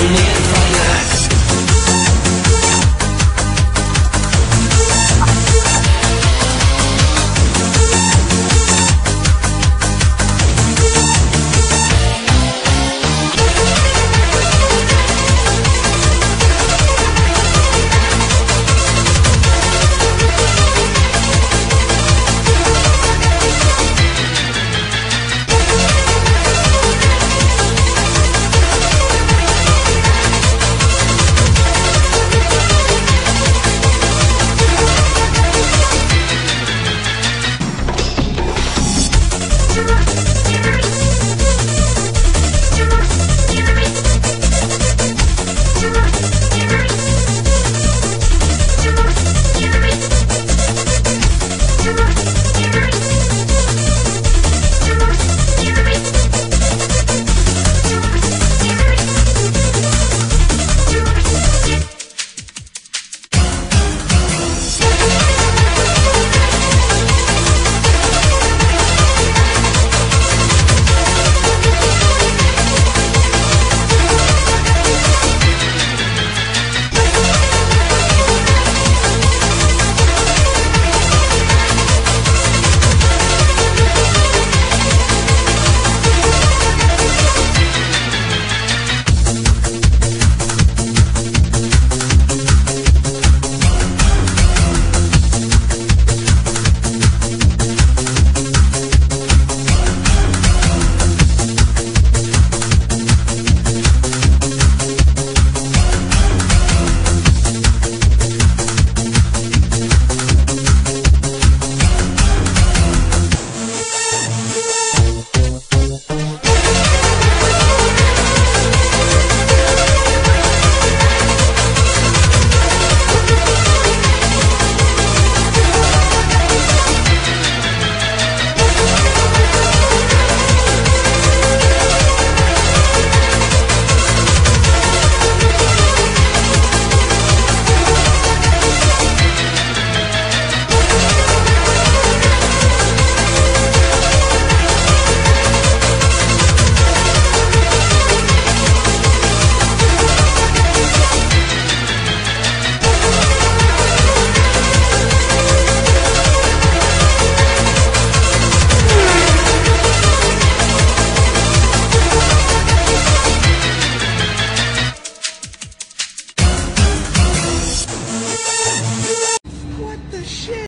When